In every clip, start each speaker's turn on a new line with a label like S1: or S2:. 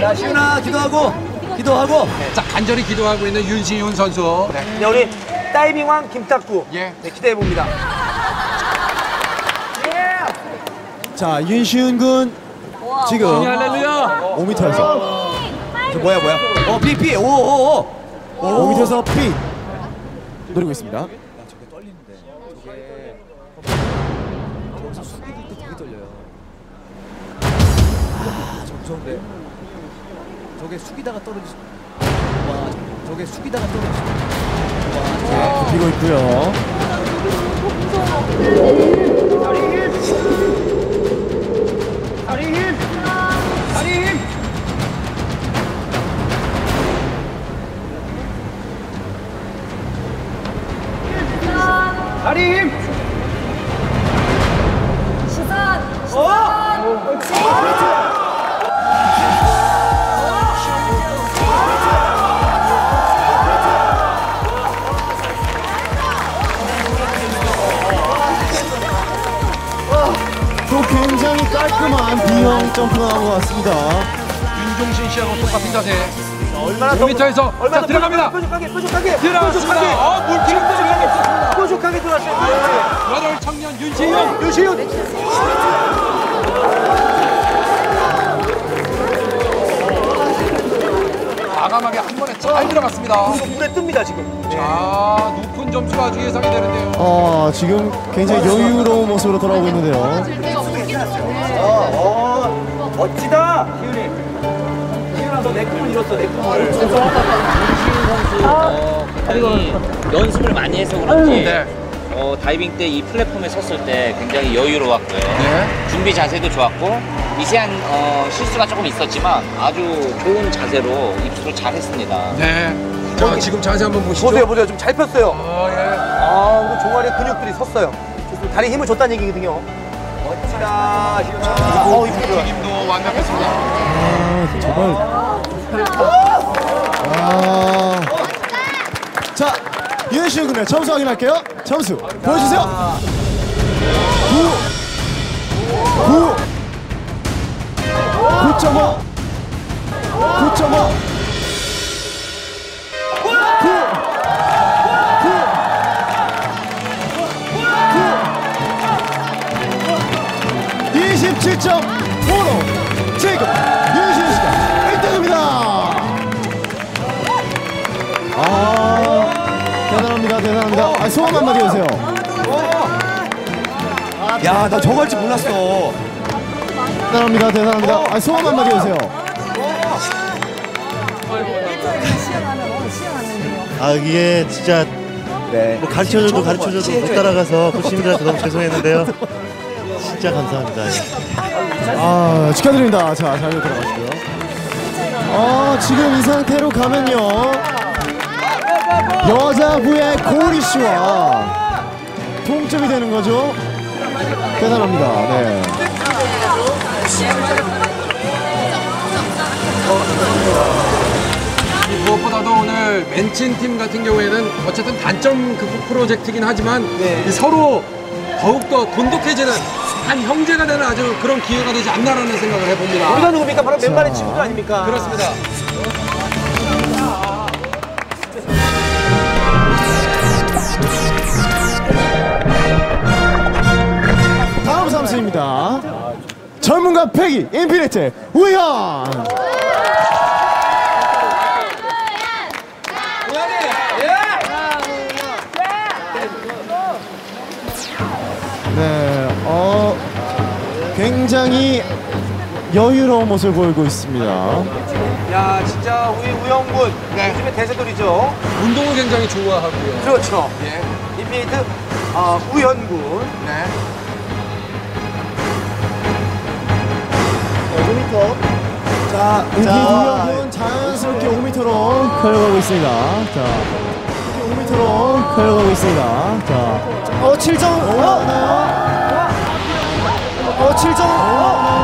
S1: 자, 시윤아 기도하고 기도하고.
S2: 자, 간절히 기도하고 있는 윤시윤 선수. 네.
S3: 네, 우리 다이빙 왕 김탁구.
S2: 예.
S3: 네, 기대해 봅니다.
S4: 자, 윤시훈 군 지금
S2: 할렐루야.
S4: 5m에서
S1: 저 뭐야 뭐야? 어, 피 피. 오, 오, 오.
S4: 5m에서 피 노리고 있습니다.
S1: 아, 저 무서운데. 저게 숙이다가 떨어지. 와, 저게 숙이다가 떨어지. 와,
S4: 비고 있고요.
S5: 시선!
S4: 깔끔한 B형 점프가 나온 것 같습니다.
S2: 윤종신 씨하고 똑같은 자세.
S3: 얼마나 더
S2: 5m에서
S3: 얼마나
S2: 자, 들어갑니다.
S3: 뾰족하게 뾰족하게
S2: 들어갔습니다. 어, 물기름 뾰족하게.
S3: 뾰족하게 들어갔어요.
S2: 여덟 청년 윤시윤.
S3: 유시윤. 이거 물에 뜹니다 지금.
S2: 자, 높은 점수가 아주 예상이 되는데요.
S4: 어, 지금 굉장히 여유로운 모습으로 돌아오고 있는데요.
S3: 어, 어, 멋지다, 희윤이. 희윤아, 너내 꿈을 이뤘어, 내 꿈을.
S6: 어, 굉장히 연습을 많이 해서 그런지
S2: 네.
S6: 어, 다이빙 때 이 플랫폼에 섰을 때 굉장히 여유로웠고요.
S2: 네.
S6: 준비 자세도 좋았고 미세한 어, 실수가 조금 있었지만 아주 좋은 자세로 입수를 잘 했습니다.
S2: 네. 자, 지금 자세 한번 보시죠.
S3: 보세요, 보세요. 좀 잘 폈어요.
S2: 어, 예.
S3: 아, 우리 종아리 근육들이 섰어요. 좋습니다. 다리 힘을 줬다는 얘기거든요. 멋지다, 희윤아. 어, 이거 좋아.
S2: 튀김도 완벽했습니다.
S4: 아, 정말. 아. 자, 윤시훈 군의 점수 확인할게요. 점수 보여주세요. 소감 한마디 해주세요.
S1: 야, 나 저거 할 줄 몰랐어.
S4: 대단합니다, 대단합니다. 아, 소감 한마디 해주세요.
S7: 아 이게 진짜
S1: 네.
S7: 뭐 가르쳐줘도 가르쳐줘도 못 따라가서 코치님들한테 너무 죄송했는데요. 진짜 감사합니다.
S4: 아, 축하드립니다. 자, 자리로 들어가시고요. 아, 지금 이 상태로 가면요. 여자부의 고리 씨와 동점이 되는 거죠. 대단합니다. 네.
S2: 이 무엇보다도 오늘 맨친 팀 같은 경우에는 어쨌든 단점 극복 프로젝트긴 하지만
S3: 네.
S2: 이 서로 더욱더 돈독해지는 한 형제가 되는 아주 그런 기회가 되지 않나라는 생각을 해봅니다.
S3: 우리가 누굽니까? 바로 맨발의 친구들 아닙니까?
S2: 그렇습니다.
S4: 전문가 패기 인피니트 우현. 네, 어, 굉장히 여유로운 모습을 보이고 있습니다.
S3: 야, 진짜 우리 우영군.
S2: 네.
S3: 요즘에 대세돌이죠.
S2: 운동을 굉장히 좋아하고요.
S3: 그렇죠.
S2: 예.
S3: 인피니트 아, 우현군.
S2: 네.
S4: 자, 인피니트 우현은 자연스럽게 5m로 걸어가고 있습니다. 자, 이렇게 5m로 걸어가고 있습니다. 자, 어, 7점 올라오나요? 어, 7점 올라오나요?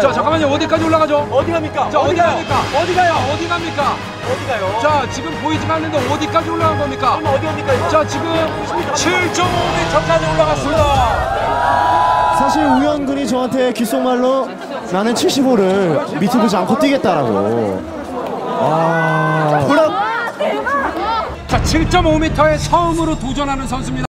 S2: 자, 잠깐만요. 어디까지 올라가죠?
S3: 어디 갑니까?
S2: 자, 어디
S3: 어디 가요?
S2: 갑니까? 어디 가요? 어디 갑니까?
S3: 어디 가요?
S2: 자, 지금 보이지가 않는데 어디까지 올라간 겁니까?
S3: 어디 갑니까?
S2: 자, 지금 7.5m까지 올라갔습니다.
S4: 사실 우현군이 저한테 귓속말로 나는 75를 밑을 보지 않고 뛰겠다라고. 아.
S2: 자, 7.5m에 처음으로 도전하는 선수입니다.